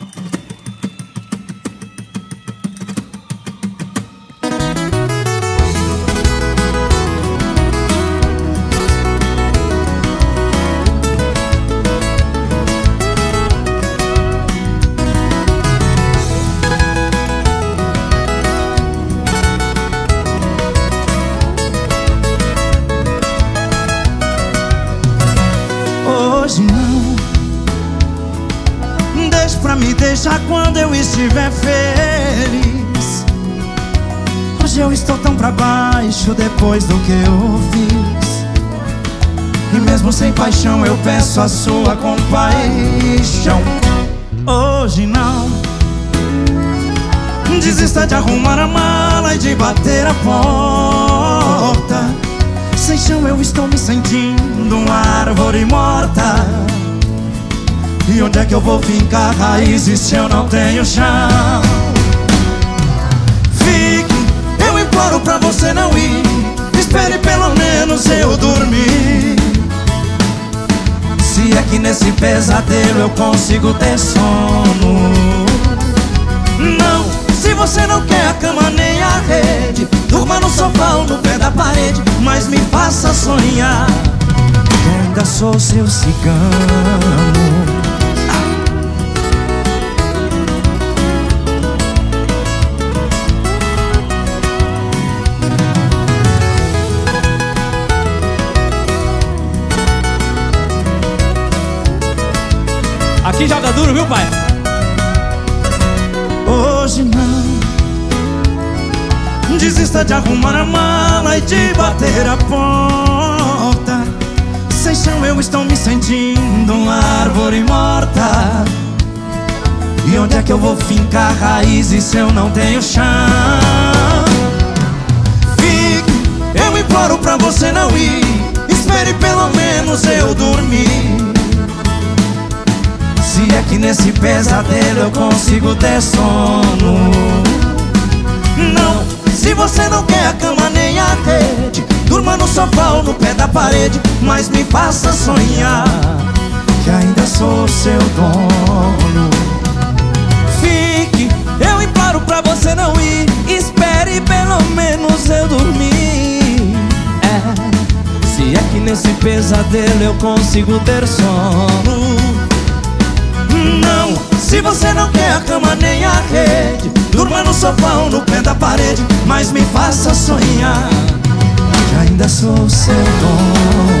Hoje pra me deixar quando eu estiver feliz. Hoje eu estou tão pra baixo depois do que eu fiz. E mesmo sem paixão eu peço a sua compaixão. Hoje não. Desista de arrumar a mala e de bater a porta. Sem chão eu estou me sentindo uma árvore morta E onde é que eu vou fincar raízes se eu não tenho chão? Fique, eu imploro pra você não ir. Espere pelo menos eu dormir. Se é que nesse pesadelo eu consigo ter sono. Não, se você não quer a cama nem a rede Durma no sofá ou no pé da parede Mas me faça sonhar. Que ainda sou seu cigano Aqui joga duro, viu, pai? Hoje não Desista de arrumar a mala e de bater a porta Sem chão eu estou me sentindo uma árvore morta E onde é que eu vou fincar raízes se eu não tenho chão? Fique, eu imploro pra você não ir Espere pelo menos eu dormir que nesse pesadelo eu consigo ter sono. Não, se você não quer a cama nem a rede Durma no sofá ou no pé da parede Mas me faça sonhar Que ainda sou seu dono. Fique, eu imploro pra você não ir Espere pelo menos eu dormir. É, se é que nesse pesadelo eu consigo ter sono Não, se você não quer a cama nem a rede Durma no sofá ou no pé da parede Mas me faça sonhar Que ainda sou seu dono